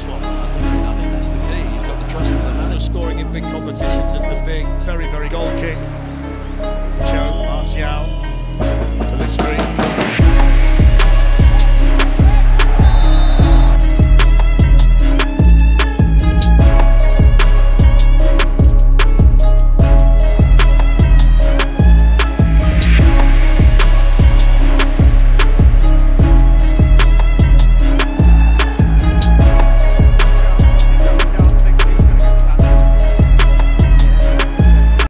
this one. I think that's the key. He's got the trust of the man who's scoring in big competitions and the big, very, very goal king. Joe Martial, Talisman.